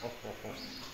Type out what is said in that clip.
ほほほ